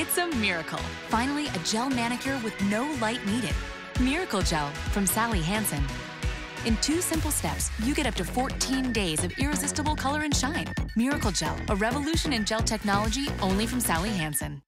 It's a miracle. Finally, a gel manicure with no light needed. Miracle Gel from Sally Hansen. In two simple steps, you get up to 14 days of irresistible color and shine. Miracle Gel, a revolution in gel technology only from Sally Hansen.